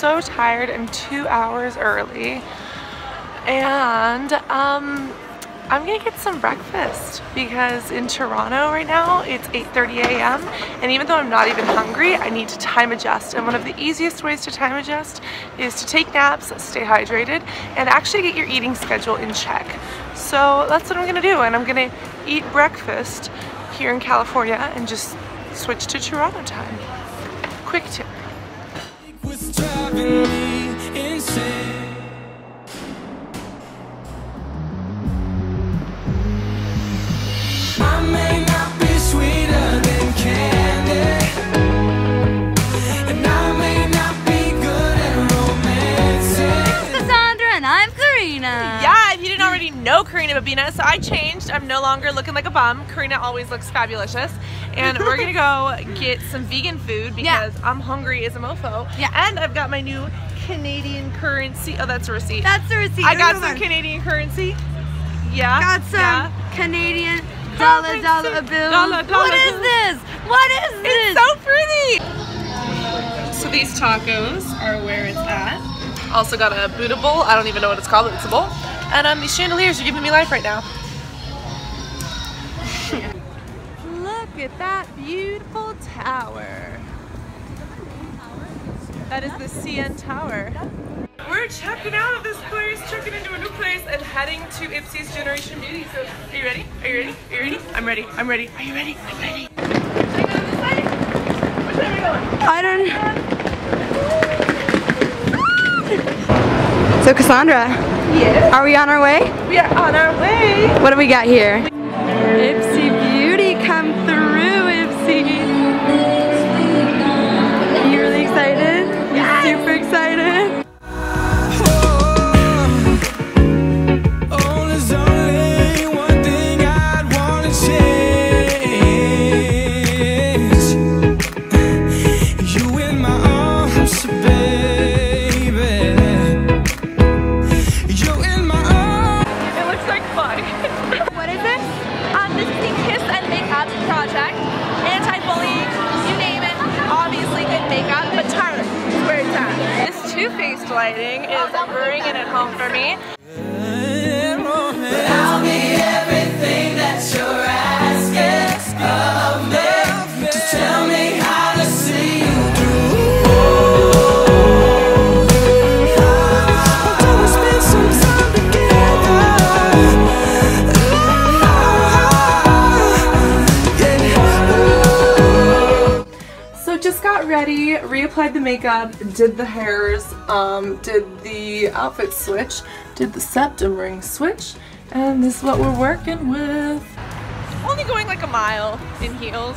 so tired. I'm two hours early. And um, I'm gonna get some breakfast because in Toronto right now it's 8.30 a.m. and even though I'm not even hungry, I need to time adjust. And one of the easiest ways to time adjust is to take naps, stay hydrated, and actually get your eating schedule in check. So that's what I'm gonna do and I'm gonna eat breakfast here in California and just switch to Toronto time. Quick tip. Corina Babina, so I changed. I'm no longer looking like a bum. Corina always looks fabulous. And we're gonna go get some vegan food because yeah. I'm hungry as a mofo. Yeah. And I've got my new Canadian currency. Oh, that's a receipt. That's the receipt. I got some Canadian currency. Yeah. Got some yeah. Canadian dollar dollar bill. Dollar, dollar what is this? What is this? It's so pretty. So these tacos are where it's at. Also got a Buddha bowl. I don't even know what it's called, but it's a bowl. And um, these chandeliers are giving me life right now. Look at that beautiful tower. That is the CN Tower. We're checking out of this place, checking into a new place, and heading to Ipsy's Generation Beauty. So, are you ready? Are you ready? Are you ready? I'm ready. I'm ready. Are you ready? I'm ready. Which are we going? I don't. So Cassandra, Yes. Are we on our way? We are on our way. What do we got here? Ipsy home for me. Ready, reapplied the makeup, did the hairs, um, did the outfit switch, did the septum ring switch, and this is what we're working with. Only going like a mile in heels.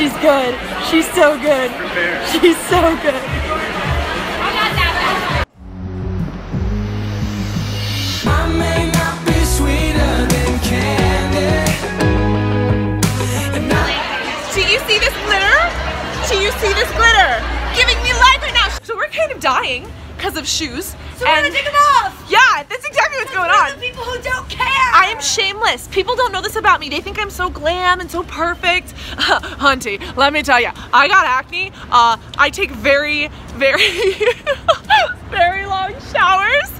She's good. She's so good. She's so good. Do you see this glitter? Do you see this glitter? Giving me life right now. So we're kind of dying because of shoes. So and we're gonna take them off. Yeah, that's exactly what's going on. People who don't care. I am shameless. People don't know this about me. They think I'm so glam and so perfect. Hunty, let me tell you, I got acne. Uh, I take very, very, very long showers,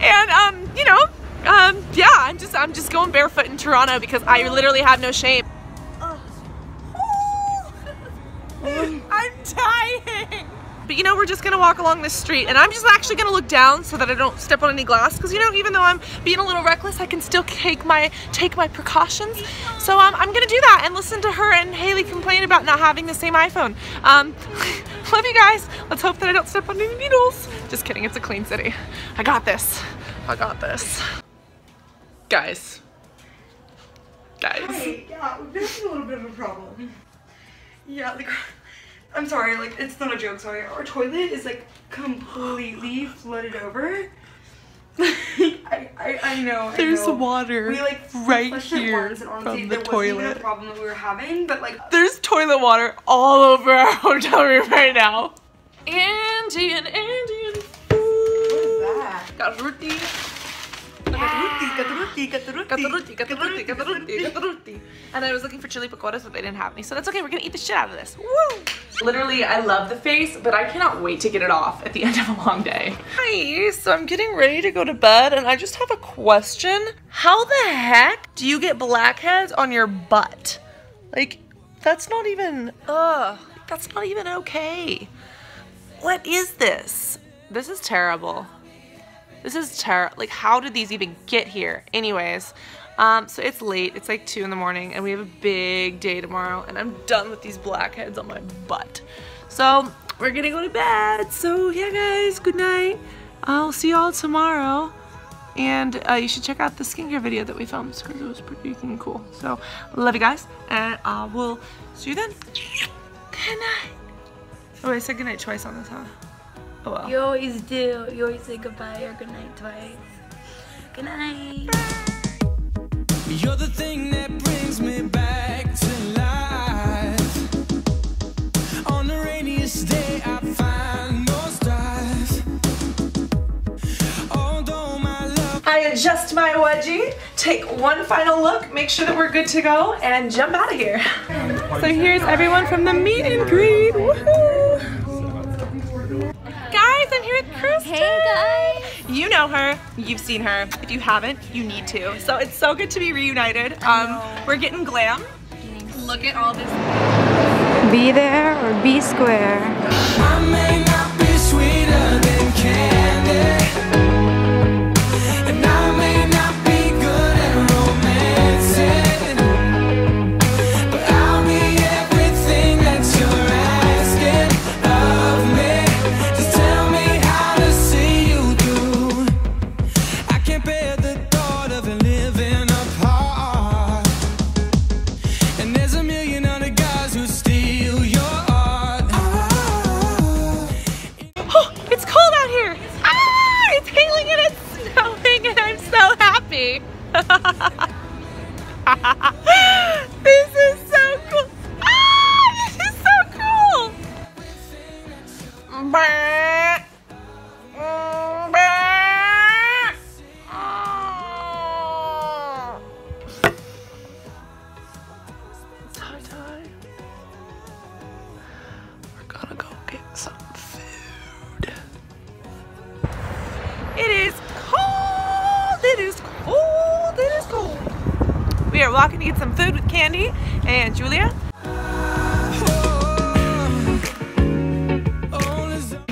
and um, you know, um, yeah, I'm just, I'm just going barefoot in Toronto because I literally have no shame. I'm dying. But you know, we're just gonna walk along this street and I'm just actually gonna look down so that I don't step on any glass because you know, even though I'm being a little reckless, I can still take my take my precautions. So um, I'm gonna do that and listen to her and Haley complain about not having the same iPhone. Um, love you guys. Let's hope that I don't step on any needles. Just kidding, it's a clean city. I got this. I got this. Guys. guys. Hey, yeah, this is a little bit of a problem. Yeah, like, I'm sorry, like, it's not a joke, sorry. Our toilet is, like, completely flooded over. I, I, I know, I There's know. water We, like, right here once, and honestly, from the there toilet. a problem that we were having, but, like, There's toilet water all over our hotel room right now. Indian, Indian food. that? And I was looking for chili pakoras, but they didn't have any. So that's okay. We're gonna eat the shit out of this. Woo! Literally, I love the face, but I cannot wait to get it off at the end of a long day. Hi, so I'm getting ready to go to bed, and I just have a question. How the heck do you get blackheads on your butt? Like, that's not even, ugh, that's not even okay. What is this? This is terrible. This is terrible. Like, how did these even get here? Anyways, um, so it's late. It's like 2 in the morning, and we have a big day tomorrow, and I'm done with these blackheads on my butt. So, we're gonna go to bed. So, yeah, guys, good night. I'll see y'all tomorrow. And uh, you should check out the skincare video that we filmed because it was pretty cool. So, love you guys, and I will see you then. Good night. Oh, I said good night twice on this, huh? Oh well. You always do. You always say goodbye or goodnight twice. Good night. You're the thing that brings me back to life. On the rainiest day, I find no stars. Although my love. I adjust my wedgie, take one final look, make sure that we're good to go, and jump out of here. So here's everyone from the meet and greet. Woohoo! Guys, I'm here with Kristen. Hey guys. You know her, you've seen her. If you haven't, you need to. So it's so good to be reunited. Um, we're getting glam. Look at all this. Be there or be square. Some food. It is cold. It is cold. It is cold. We are walking to get some food with Candy and Julia.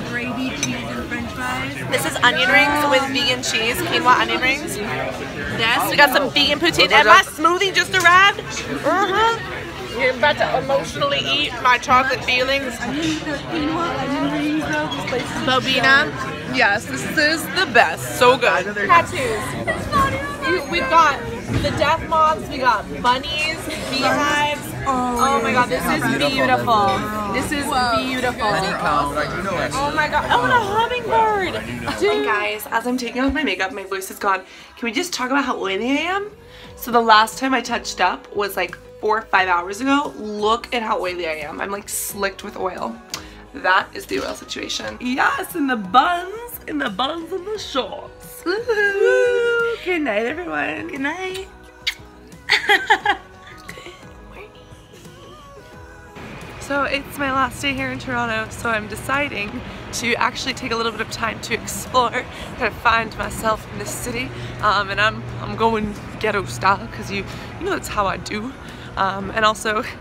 Gravy, cheese, and french fries. This is onion rings with vegan cheese, quinoa onion rings. Yes, we got some vegan poutine. And my smoothie just arrived. Mm-hmm. You're about to emotionally eat my chocolate feelings. Bobina. Yes, this is the best. So good. Tattoos. We've got the death moths, we got bunnies, beehives. Oh, my god, this is beautiful. This is beautiful. Oh my god. Oh, and a hummingbird. Dude. guys, as I'm taking off my makeup, my voice is gone. Can we just talk about how oily I am? So the last time I touched up was like four or five hours ago. Look at how oily I am. I'm like slicked with oil. That is the oil situation. Yes, in the buns, in the buns and the shorts. Woo! Good night, everyone. Good night. Good morning. So it's my last day here in Toronto, so I'm deciding to actually take a little bit of time to explore, to find myself in this city, um, and I'm I'm going ghetto style because you you know that's how I do, um, and also.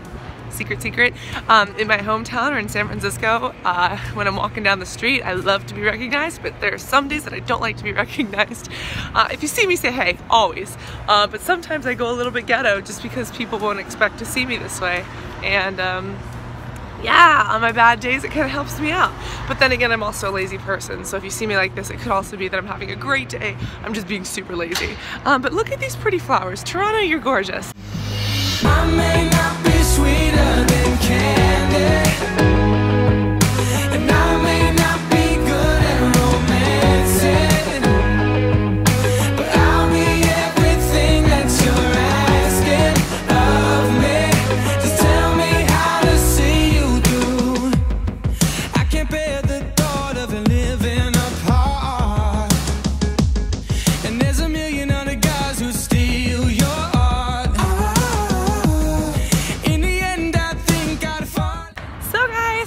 Secret, secret. Um, in my hometown or in San Francisco, uh, when I'm walking down the street, I love to be recognized, but there are some days that I don't like to be recognized. Uh, if you see me, say hey, always. Uh, but sometimes I go a little bit ghetto just because people won't expect to see me this way. And um, yeah, on my bad days, it kind of helps me out. But then again, I'm also a lazy person, so if you see me like this, it could also be that I'm having a great day. I'm just being super lazy. Um, but look at these pretty flowers. Toronto, you're gorgeous. I may not be sweeter than candy,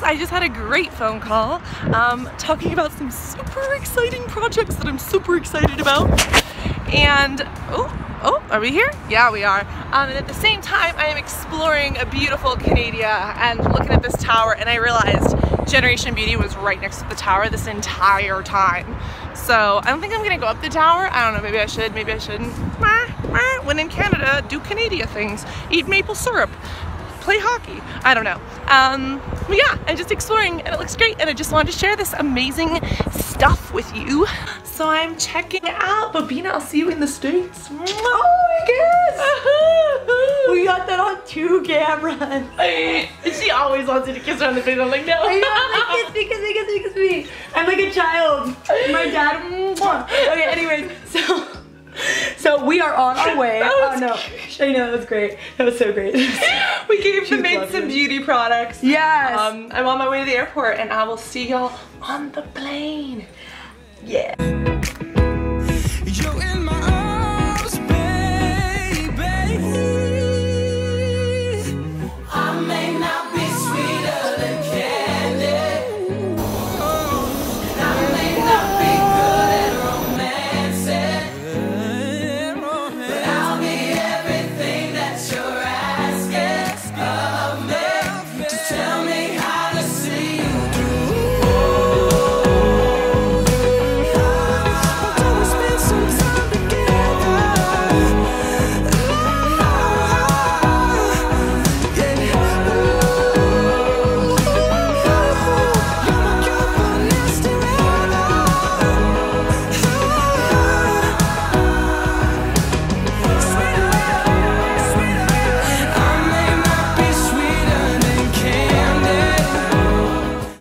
I just had a great phone call um, talking about some super exciting projects that I'm super excited about. And, oh, oh, are we here? Yeah, we are. Um, and at the same time, I am exploring a beautiful Canada and looking at this tower and I realized Generation Beauty was right next to the tower this entire time. So I don't think I'm gonna go up the tower. I don't know, maybe I should, maybe I shouldn't. When in Canada, do Canada things. Eat maple syrup play hockey. I don't know. Um, but yeah, I'm just exploring and it looks great and I just wanted to share this amazing stuff with you. So I'm checking out Babina, I'll see you in the States. Oh We got that on two cameras. she always wants me to kiss her on the face. I'm like, no. I know, I'm like, kiss me, kiss me, kiss me, kiss me. I'm like a child. My dad. Okay, anyways, so. So we are on our way. Oh no, I know that was great. That was so great. we came to She's make lovely. some beauty products. yes. Um, I'm on my way to the airport and I will see y'all on the plane. yeah.